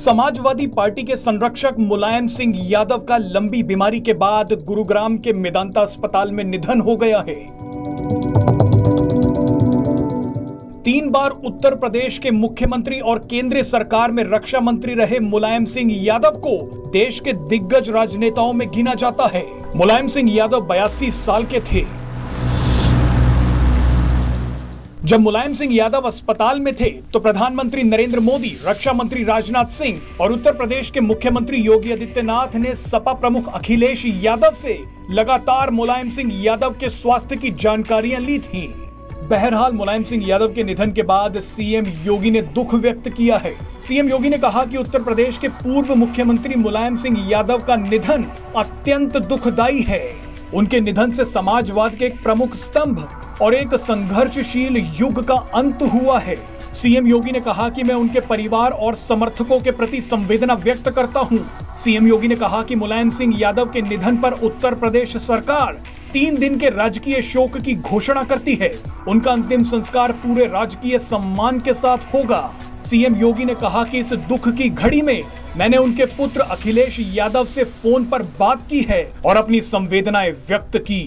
Samajwadi party के संरक्षक मुलायम सिंह यादव का लंबी बीमारी के बाद गुरुग्राम के मेदांता अस्पताल में निधन हो गया है। तीन बार उत्तर प्रदेश के मुख्यमंत्री और केंद्रीय सरकार में रक्षा मंत्री रहे मुलायम सिंह यादव को देश के दिग्गज राजनेताओं में गिना जाता है। मुलायम सिंह यादव बयासी साल के थे। जब मुलायम सिंह यादव अस्पताल में थे तो प्रधानमंत्री नरेंद्र मोदी, रक्षा मंत्री राजनाथ सिंह और उत्तर प्रदेश के मुख्यमंत्री योगी आदित्यनाथ ने सपा प्रमुख अखिलेश यादव से लगातार मुलायम सिंह यादव के स्वास्थ्य की जानकारियाँ ली थी। बहरहाल, मुलायम सिंह यादव के निधन के बाद सीएम योगी ने दुख व्यक्त किया है। सीएम योगी ने कहा कि उत्तर प्रदेश के पूर्व मुख्यमंत्री मुलायम सिंह यादव का निधन अत्यंत दुखदायी है। उनके निधन से समाजवाद के एक प्रमुख स्तंभ और एक संघर्षशील युग का अंत हुआ है। सीएम योगी ने कहा कि मैं उनके परिवार और समर्थकों के प्रति संवेदना व्यक्त करता हूँ। सीएम योगी ने कहा कि मुलायम सिंह यादव के निधन पर उत्तर प्रदेश सरकार तीन दिन के राजकीय शोक की घोषणा करती है। उनका अंतिम संस्कार पूरे राजकीय सम्मान के साथ होगा। सीएम योगी ने कहा कि इस दुख की घड़ी में मैंने उनके पुत्र अखिलेश यादव से फ़ोन पर बात की है और अपनी संवेदनाएँ व्यक्त की।